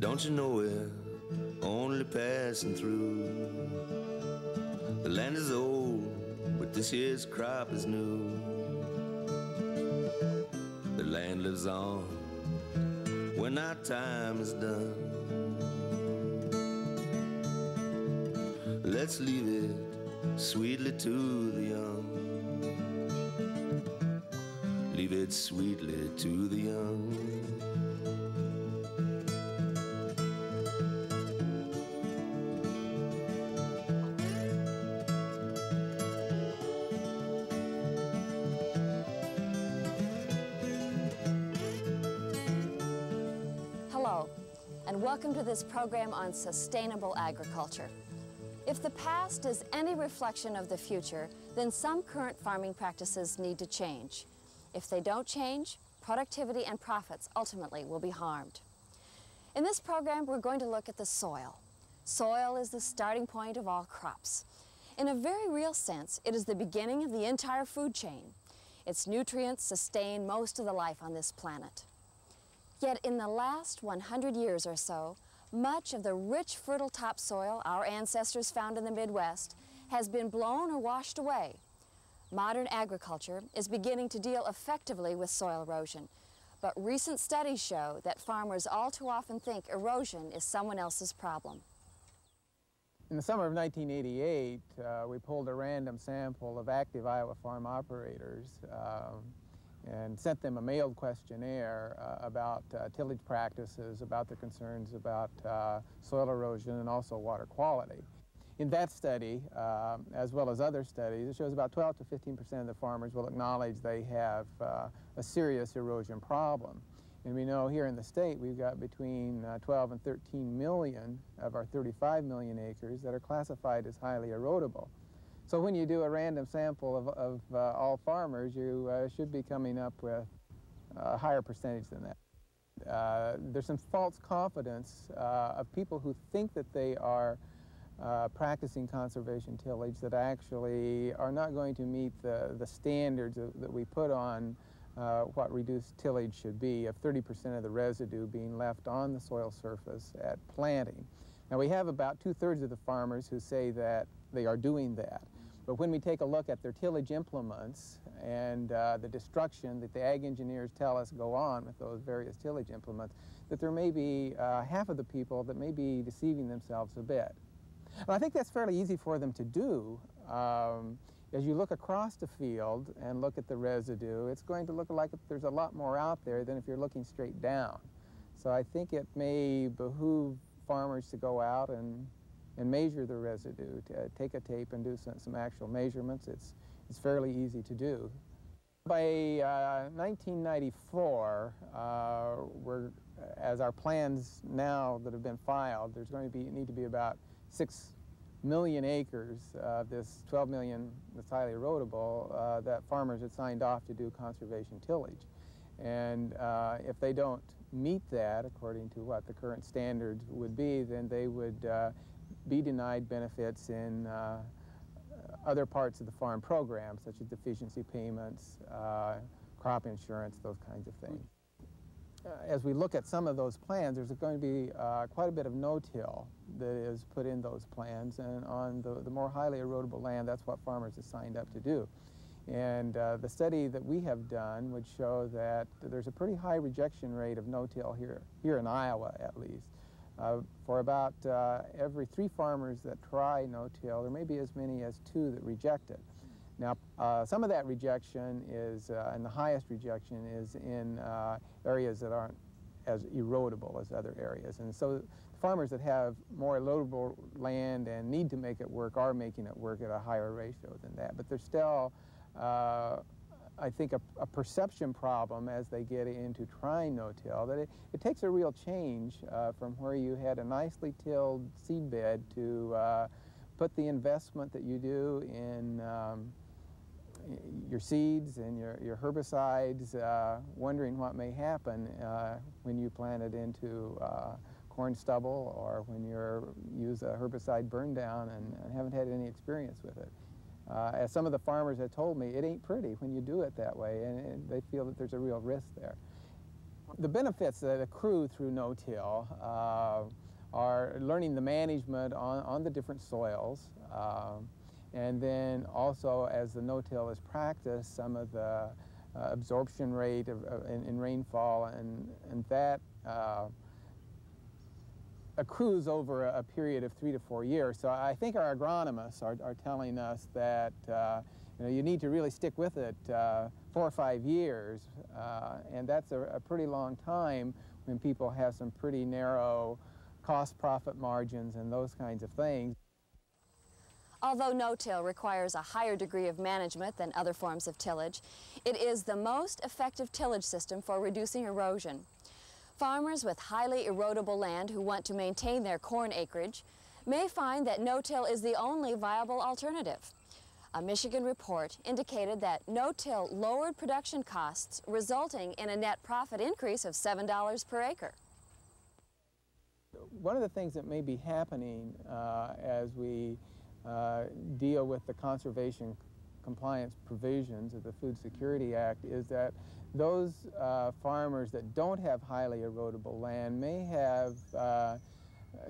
Don't you know we're only passing through? The land is old, but this year's crop is new. The land lives on when our time is done. Let's leave it sweetly to the young. Leave it sweetly to the young. Hello, and welcome to this program on sustainable agriculture. If the past is any reflection of the future, then some current farming practices need to change. If they don't change, productivity and profits ultimately will be harmed. In this program, we're going to look at the soil. Soil is the starting point of all crops. In a very real sense, it is the beginning of the entire food chain. Its nutrients sustain most of the life on this planet. Yet in the last 100 years or so, much of the rich, fertile topsoil our ancestors found in the Midwest has been blown or washed away. Modern agriculture is beginning to deal effectively with soil erosion, but recent studies show that farmers all too often think erosion is someone else's problem. In the summer of 1988, uh, we pulled a random sample of active Iowa farm operators. Uh, and sent them a mailed questionnaire uh, about uh, tillage practices, about their concerns about uh, soil erosion and also water quality. In that study, uh, as well as other studies, it shows about 12 to 15 percent of the farmers will acknowledge they have uh, a serious erosion problem. And we know here in the state we've got between uh, 12 and 13 million of our 35 million acres that are classified as highly erodible. So when you do a random sample of, of uh, all farmers, you uh, should be coming up with a higher percentage than that. Uh, there's some false confidence uh, of people who think that they are uh, practicing conservation tillage that actually are not going to meet the, the standards of, that we put on uh, what reduced tillage should be of 30% of the residue being left on the soil surface at planting. Now we have about two-thirds of the farmers who say that they are doing that. But when we take a look at their tillage implements and uh, the destruction that the ag engineers tell us go on with those various tillage implements, that there may be uh, half of the people that may be deceiving themselves a bit. And I think that's fairly easy for them to do. Um, as you look across the field and look at the residue, it's going to look like there's a lot more out there than if you're looking straight down. So I think it may behoove farmers to go out and and measure the residue. To, uh, take a tape and do some, some actual measurements. It's, it's fairly easy to do. By uh, 1994, uh, we're, as our plans now that have been filed, there's going to be, need to be about 6 million acres of this 12 million that's highly erodible uh, that farmers had signed off to do conservation tillage. And uh, if they don't meet that, according to what the current standards would be, then they would uh, be denied benefits in uh, other parts of the farm program, such as deficiency payments, uh, crop insurance, those kinds of things. Uh, as we look at some of those plans, there's going to be uh, quite a bit of no-till that is put in those plans, and on the, the more highly erodible land, that's what farmers have signed up to do. And uh, the study that we have done would show that there's a pretty high rejection rate of no-till here, here in Iowa at least. Uh, for about uh, every three farmers that try no-till, there may be as many as two that reject it. Now, uh, some of that rejection is, uh, and the highest rejection is in uh, areas that aren't as erodible as other areas. And so farmers that have more erodible land and need to make it work are making it work at a higher ratio than that. But there's still uh, I think, a, a, perception problem as they get into trying no-till, that it, it, takes a real change uh, from where you had a nicely tilled seed bed to uh, put the investment that you do in um, your seeds and your, your herbicides, uh, wondering what may happen uh, when you plant it into uh, corn stubble or when you use a herbicide burn down and, and haven't had any experience with it. Uh, as some of the farmers have told me, it ain't pretty when you do it that way, and, they feel that there's a real risk there. The benefits that accrue through no-till uh, are learning the management on, on the different soils, uh, and then also as the no-till is practiced, some of the uh, absorption rate of, in, in, rainfall, and, and that uh, accrues over a, period of three to four years. So I think our agronomists are, are telling us that uh, you, know, you need to really stick with it uh, four or five years, uh, and that's a, a, pretty long time when people have some pretty narrow cost profit margins and those kinds of things. Although no-till requires a higher degree of management than other forms of tillage, it is the most effective tillage system for reducing erosion. Farmers with highly erodible land who want to maintain their corn acreage may find that no-till is the only viable alternative. A Michigan report indicated that no-till lowered production costs, resulting in a net profit increase of $7 per acre. One of the things that may be happening uh, as we uh, deal with the conservation compliance provisions of the Food Security Act is that those uh, farmers that don't have highly erodible land may have uh,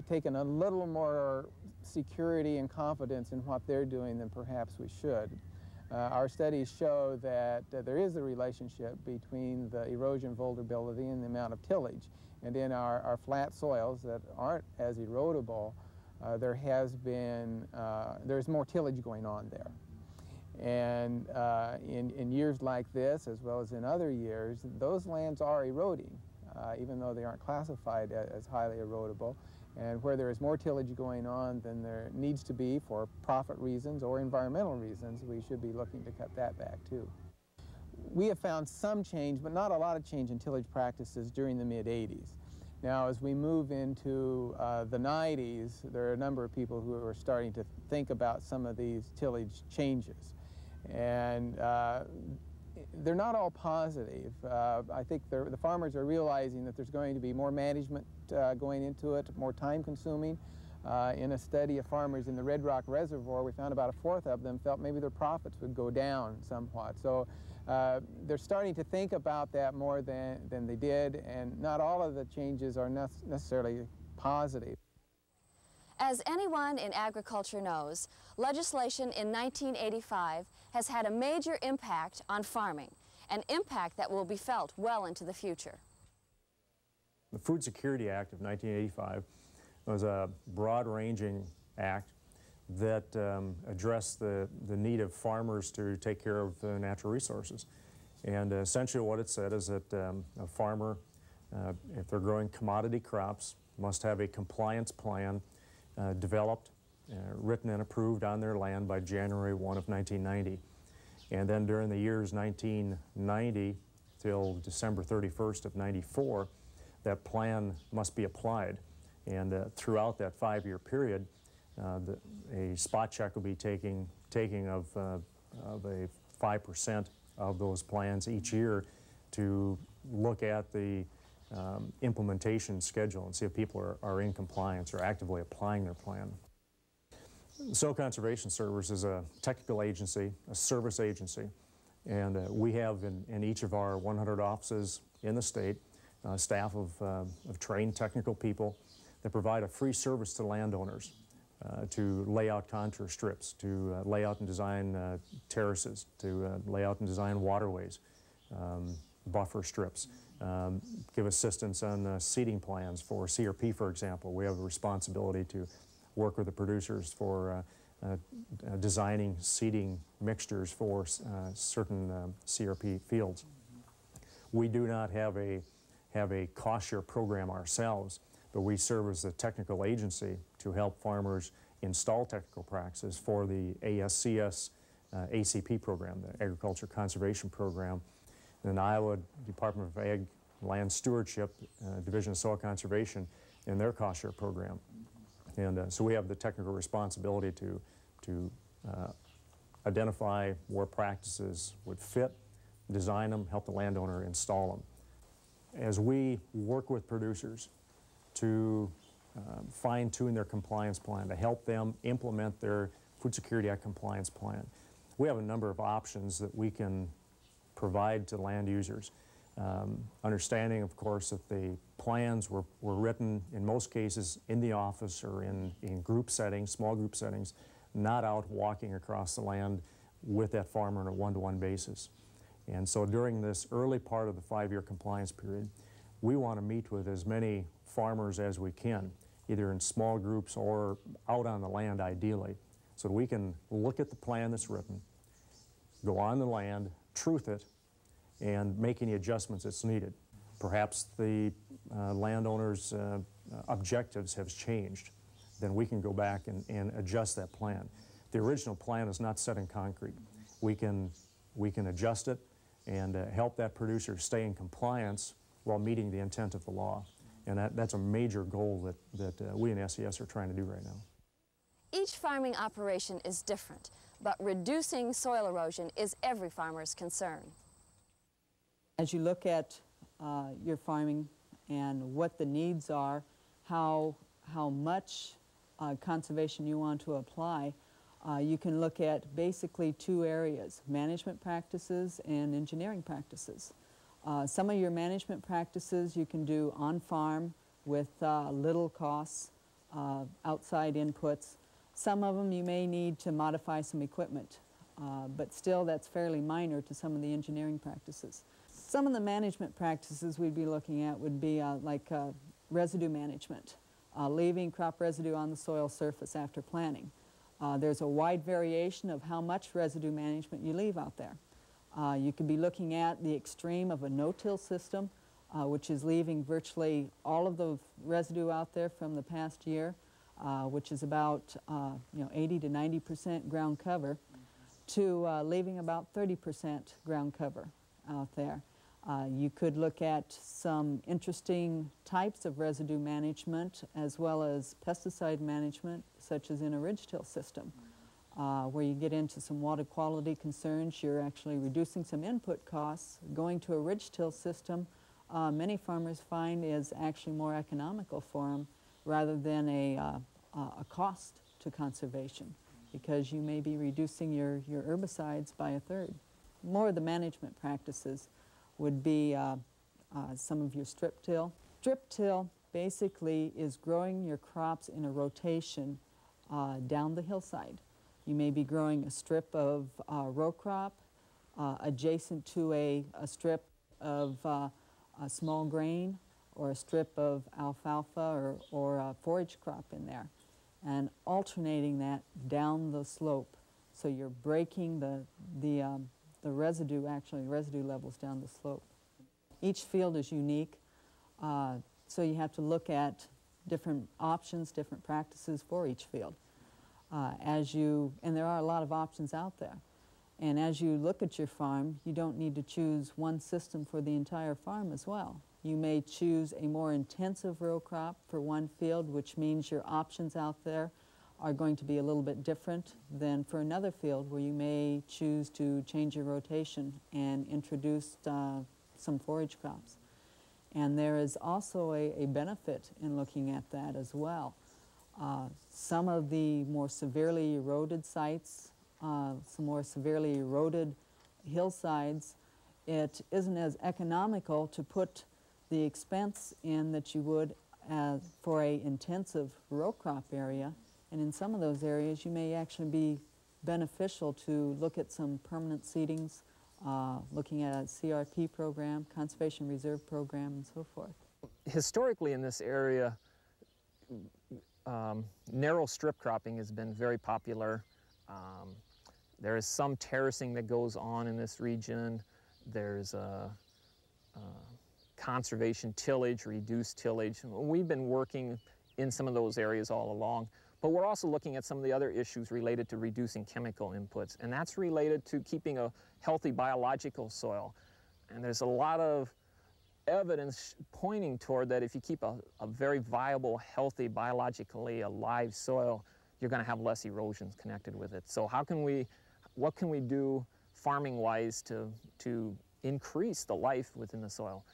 taken a little more security and confidence in what they're doing than perhaps we should. Uh, our studies show that uh, there is a relationship between the erosion vulnerability and the amount of tillage. And in our, our flat soils that aren't as erodible, uh, there has been, uh, there's more tillage going on there. And uh, in, in years like this, as well as in other years, those lands are eroding, uh, even though they aren't classified as, as highly erodible. And where there is more tillage going on than there needs to be for profit reasons or environmental reasons, we should be looking to cut that back too. We have found some change, but not a lot of change in tillage practices during the mid-80s. Now, as we move into uh, the 90s, there are a number of people who are starting to think about some of these tillage changes. And uh, they're not all positive. Uh, I think the farmers are realizing that there's going to be more management uh, going into it, more time consuming. Uh, in a study of farmers in the Red Rock Reservoir, we found about a fourth of them felt maybe their profits would go down somewhat. So uh, they're starting to think about that more than, than they did, and not all of the changes are ne necessarily positive. As anyone in agriculture knows, legislation in 1985 has had a major impact on farming, an impact that will be felt well into the future. The Food Security Act of 1985 was a broad-ranging act that um, address the, the need of farmers to take care of uh, natural resources. And uh, essentially what it said is that um, a farmer, uh, if they're growing commodity crops, must have a compliance plan uh, developed, uh, written and approved on their land by January 1 of 1990. And then during the years 1990 till December 31st of 94, that plan must be applied. And uh, throughout that five-year period, the, a spot check will be taking, taking of, uh, of a 5% of those plans each year to look at the um, implementation schedule and see if people are, are in compliance or actively applying their plan. Soil Conservation Service is a technical agency, a service agency, and uh, we have in, in, each of our 100 offices in the state uh, staff of, uh, of trained technical people that provide a free service to landowners uh, to lay out contour strips, to uh, lay out and design uh, terraces, to uh, lay out and design waterways, um, buffer strips, um, give assistance on uh, seeding plans for CRP, for example. We have a responsibility to work with the producers for uh, designing seeding mixtures for certain CRP fields. We do not have a, have a cost share program ourselves, but we serve as a technical agency to help farmers install technical practices for the ASCS uh, ACP program, the Agriculture Conservation Program. And the Iowa Department of Ag Land Stewardship, uh, Division of Soil Conservation, in their cost share program. And uh, so we have the technical responsibility to, to uh, identify where practices would fit, design them, help the landowner install them. As we work with producers to uh, fine-tune their compliance plan, to help them implement their Food Security Act compliance plan. We have a number of options that we can provide to land users. Um, understanding, of course, that the plans were, were written in most cases in the office or in, in group settings, small group settings, not out walking across the land with that farmer on a one-to-one basis. And so during this early part of the five-year compliance period, we want to meet with as many farmers as we can, either in small groups or out on the land ideally, so that we can look at the plan that's written, go on the land, truth it, and make any adjustments that's needed. Perhaps the uh, landowner's uh, objectives have changed. Then we can go back and, and adjust that plan. The original plan is not set in concrete. We can, we can adjust it and uh, help that producer stay in compliance while meeting the intent of the law. And that, that's a major goal that, that uh, we in SCS are trying to do right now. Each farming operation is different, but reducing soil erosion is every farmer's concern. As you look at uh, your farming and what the needs are, how, how much uh, conservation you want to apply, uh, you can look at basically two areas, management practices and engineering practices. Uh, some of your management practices you can do on-farm with uh, little costs, uh, outside inputs. Some of them you may need to modify some equipment, uh, but still that's fairly minor to some of the engineering practices. Some of the management practices we'd be looking at would be uh, like residue management, leaving crop residue on the soil surface after planting. Uh, there's a wide variation of how much residue management you leave out there. Uh, you could be looking at the extreme of a no-till system, uh, which is leaving virtually all of the residue out there from the past year, uh, which is about uh, you know 80 to 90 percent ground cover, to uh, leaving about 30 percent ground cover out there. Uh, you could look at some interesting types of residue management as well as pesticide management, such as in a ridge-till system, uh, where you get into some water quality concerns. You're actually reducing some input costs. Going to a ridge-till system, uh, many farmers find is actually more economical for them rather than a, uh, a cost to conservation because you may be reducing your, your herbicides by a third. More of the management practices would be uh, uh, some of your strip till. Strip till basically is growing your crops in a rotation uh, down the hillside. You may be growing a strip of uh, row crop uh, adjacent to a, a strip of uh, a small grain or a strip of alfalfa or, or a forage crop in there and alternating that down the slope. So you're breaking the, the um, the residue, actually, residue levels down the slope. Each field is unique, uh, so you have to look at different options, different practices for each field. Uh, as you, and there are a lot of options out there. And as you look at your farm, you don't need to choose one system for the entire farm as well. You may choose a more intensive row crop for one field, which means your options out there are going to be a little bit different than for another field where you may choose to change your rotation and introduce uh, some forage crops. And there is also a, a, benefit in looking at that as well. Uh, some of the more severely eroded sites, uh, some more severely eroded hillsides, it isn't as economical to put the expense in that you would uh, for a intensive row crop area and in some of those areas, you may actually be beneficial to look at some permanent seedings, uh, looking at a CRP program, Conservation Reserve Program, and so forth. Historically in this area, um, narrow strip cropping has been very popular. Um, there is some terracing that goes on in this region. There's conservation tillage, reduced tillage. We've been working in some of those areas all along. But we're also looking at some of the other issues related to reducing chemical inputs, and that's related to keeping a healthy biological soil. And there's a lot of evidence pointing toward that if you keep a, a very viable, healthy, biologically alive soil, you're going to have less erosions connected with it. So how can we, what can we do farming-wise to, to increase the life within the soil?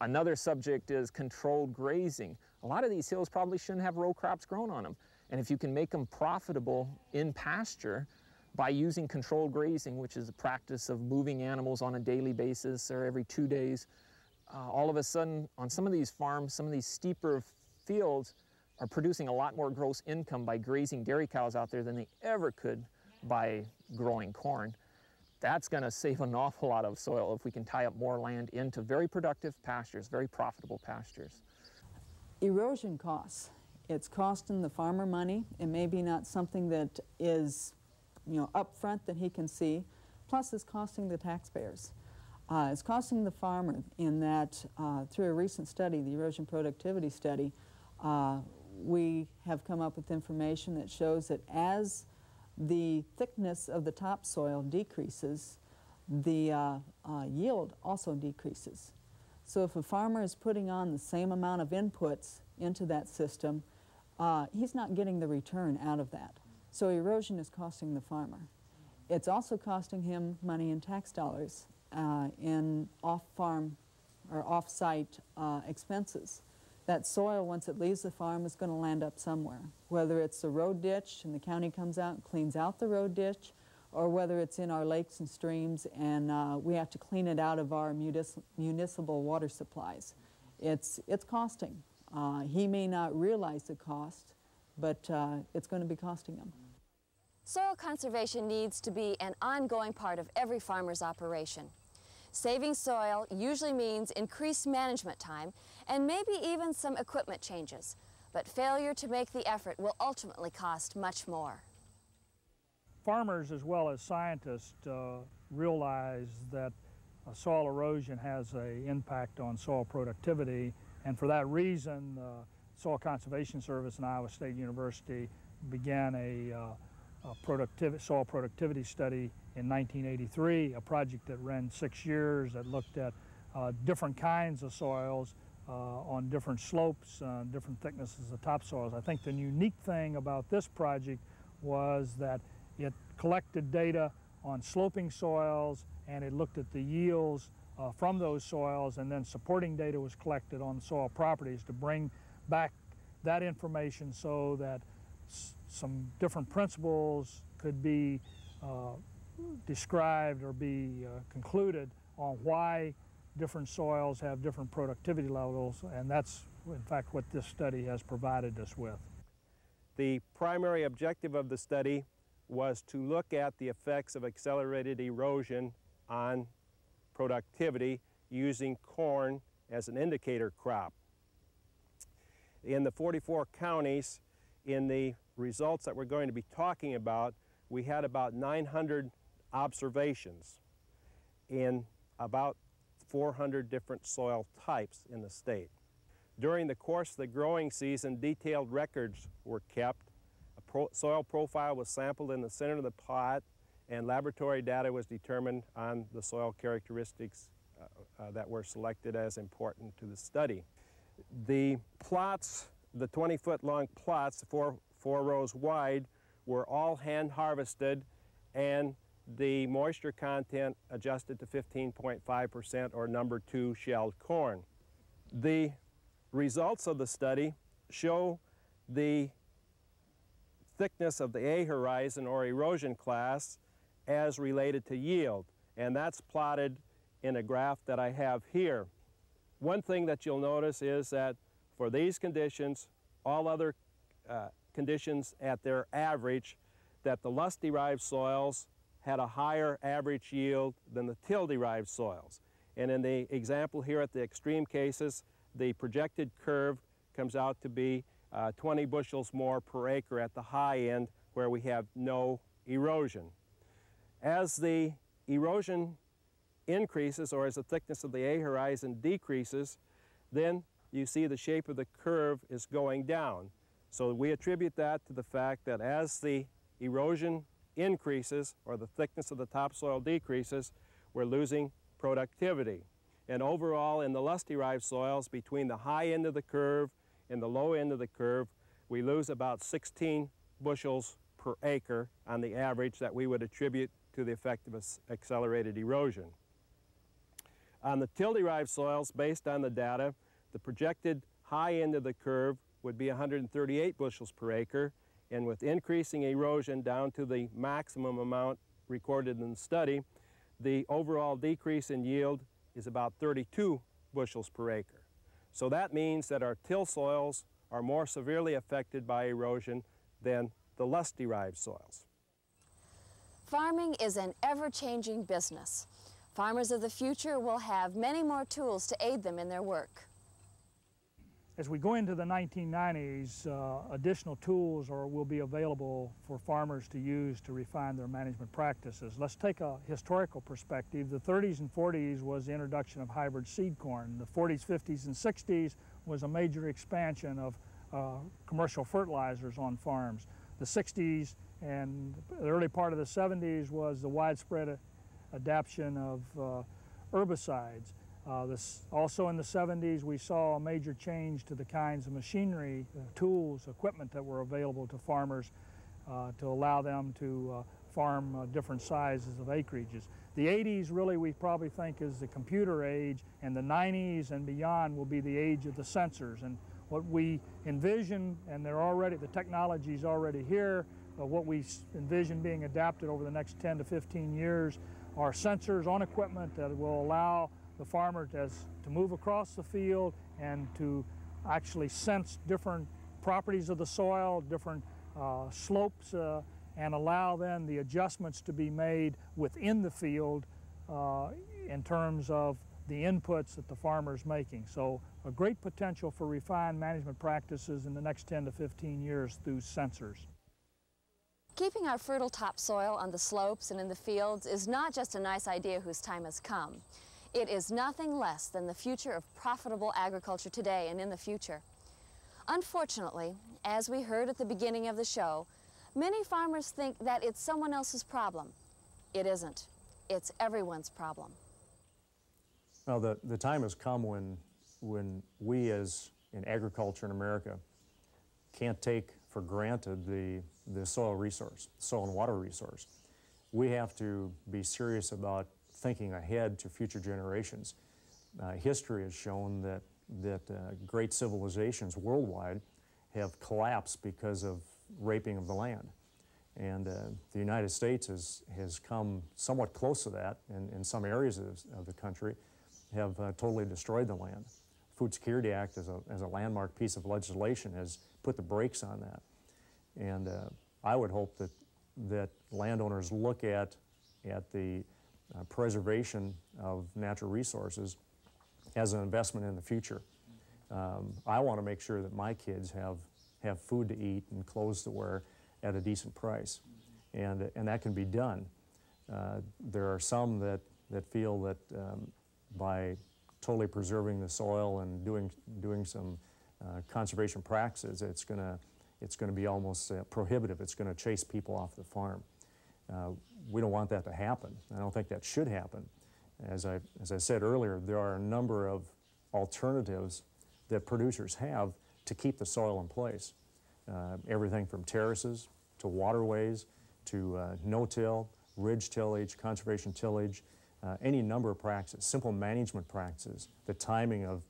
Another subject is controlled grazing. A lot of these hills probably shouldn't have row crops grown on them. And if you can make them profitable in pasture by using controlled grazing, which is a practice of moving animals on a daily basis or every two days, uh, all of a sudden on some of these farms, some of these steeper fields are producing a lot more gross income by grazing dairy cows out there than they ever could by growing corn. That's going to save an awful lot of soil if we can tie up more land into very productive pastures, very profitable pastures. Erosion costs. It's costing the farmer money. It may be not something that is, you know, upfront that he can see. Plus, it's costing the taxpayers. Uh, it's costing the farmer in that uh, through a recent study, the erosion productivity study, uh, we have come up with information that shows that as the thickness of the topsoil decreases, the uh, uh, yield also decreases. So if a farmer is putting on the same amount of inputs into that system, uh, he's not getting the return out of that. So erosion is costing the farmer. It's also costing him money in tax dollars uh, in off-farm or off-site uh, expenses. That soil, once it leaves the farm, is going to land up somewhere, whether it's a road ditch and the county comes out and cleans out the road ditch, or whether it's in our lakes and streams and uh, we have to clean it out of our municipal water supplies. It's, it's costing. Uh, he may not realize the cost, but uh, it's going to be costing him. Soil conservation needs to be an ongoing part of every farmer's operation. Saving soil usually means increased management time and maybe even some equipment changes, but failure to make the effort will ultimately cost much more. Farmers as well as scientists uh, realize that uh, soil erosion has an impact on soil productivity and for that reason uh, Soil Conservation Service and Iowa State University began a, uh, a productivity, soil productivity study in 1983, a project that ran six years that looked at uh, different kinds of soils uh, on different slopes, uh, different thicknesses of topsoils. I think the unique thing about this project was that it collected data on sloping soils and it looked at the yields uh, from those soils and then supporting data was collected on soil properties to bring back that information so that some different principles could be uh, described or be uh, concluded on why different soils have different productivity levels, and that's in fact what this study has provided us with. The primary objective of the study was to look at the effects of accelerated erosion on productivity using corn as an indicator crop. In the 44 counties, in the results that we're going to be talking about, we had about 900 observations in about 400 different soil types in the state. During the course of the growing season, detailed records were kept. A pro soil profile was sampled in the center of the plot, and laboratory data was determined on the soil characteristics uh, uh, that were selected as important to the study. The plots, the 20-foot long plots, four, four rows wide, were all hand harvested and the moisture content adjusted to 15.5% or number two shelled corn. The results of the study show the thickness of the A horizon or erosion class as related to yield, and that's plotted in a graph that I have here. One thing that you'll notice is that for these conditions, all other uh, conditions at their average, that the loess-derived soils had a higher average yield than the till-derived soils. And in the example here at the extreme cases, the projected curve comes out to be uh, 20 bushels more per acre at the high end where we have no erosion. As the erosion increases or as the thickness of the A horizon decreases, then you see the shape of the curve is going down. So we attribute that to the fact that as the erosion increases or the thickness of the topsoil decreases, we're losing productivity. And overall, in the loess-derived soils, between the high end of the curve and the low end of the curve, we lose about 16 bushels per acre on the average that we would attribute to the effect of accelerated erosion. On the till-derived soils, based on the data, the projected high end of the curve would be 138 bushels per acre, and with increasing erosion down to the maximum amount recorded in the study, the overall decrease in yield is about 32 bushels per acre. So that means that our till soils are more severely affected by erosion than the loess-derived soils. Farming is an ever-changing business. Farmers of the future will have many more tools to aid them in their work. As we go into the 1990s, uh, additional tools are, will be available for farmers to use to refine their management practices. Let's take a historical perspective. The 30s and 40s was the introduction of hybrid seed corn. The 40s, 50s, and 60s was a major expansion of uh, commercial fertilizers on farms. The 60s and the early part of the 70s was the widespread adoption of uh, herbicides. Uh, this, also in the 70s, we saw a major change to the kinds of machinery, uh, tools, equipment that were available to farmers uh, to allow them to uh, farm uh, different sizes of acreages. The 80s really we probably think is the computer age, and the 90s and beyond will be the age of the sensors. And what we envision, and they're already, the technology is already here, but what we envision being adapted over the next 10 to 15 years are sensors on equipment that will allow the farmer to, to move across the field and to actually sense different properties of the soil, different uh, slopes, uh, and allow then the adjustments to be made within the field uh, in terms of the inputs that the farmer is making. So a great potential for refined management practices in the next 10 to 15 years through sensors. Keeping our fertile topsoil on the slopes and in the fields is not just a nice idea whose time has come. It is nothing less than the future of profitable agriculture today and in the future. Unfortunately, as we heard at the beginning of the show, many farmers think that it's someone else's problem. It isn't. It's everyone's problem. Well, the, the time has come when, when we as in agriculture in America can't take for granted the, the soil resource, soil and water resource. We have to be serious about thinking ahead to future generations. Uh, history has shown that, that uh, great civilizations worldwide have collapsed because of raping of the land. And uh, the United States has, has come somewhat close to that in, in some areas of, of the country, have uh, totally destroyed the land. Food Security Act as a, as a landmark piece of legislation has put the brakes on that. And uh, I would hope that, that landowners look at, at the uh, preservation of natural resources as an investment in the future. Um, I want to make sure that my kids have, have food to eat and clothes to wear at a decent price. And, and that can be done. Uh, there are some that, that feel that um, by totally preserving the soil and doing, doing some uh, conservation practices, it's going to it's to be almost uh, prohibitive. It's going to chase people off the farm. Uh, we don't want that to happen. I don't think that should happen. As I, as I said earlier, there are a number of alternatives that producers have to keep the soil in place. Uh, everything from terraces to waterways to uh, no-till, ridge tillage, conservation tillage, uh, any number of practices, simple management practices, the timing of,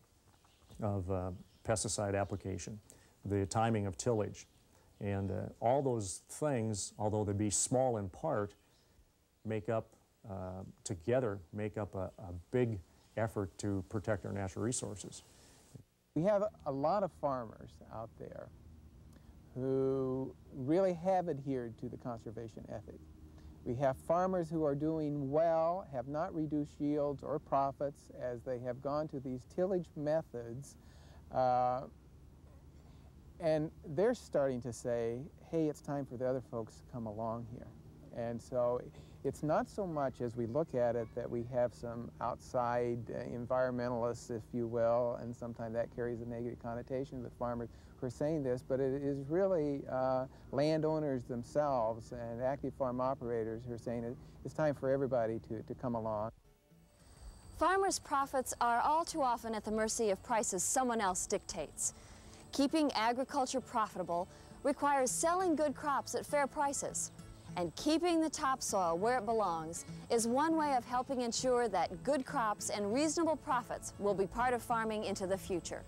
of uh, pesticide application, the timing of tillage, and uh, all those things, although they be small in part, make up, uh, together, make up a, a, big effort to protect our natural resources. We have a lot of farmers out there who really have adhered to the conservation ethic. We have farmers who are doing well, have not reduced yields or profits as they have gone to these tillage methods uh, and they're starting to say, hey, it's time for the other folks to come along here. And so it's not so much as we look at it that we have some outside uh, environmentalists, if you will, and sometimes that carries a negative connotation with farmers who are saying this, but it is really uh, landowners themselves and active farm operators who are saying it, it's time for everybody to, to come along. Farmers' profits are all too often at the mercy of prices someone else dictates. Keeping agriculture profitable requires selling good crops at fair prices. And keeping the topsoil where it belongs is one way of helping ensure that good crops and reasonable profits will be part of farming into the future.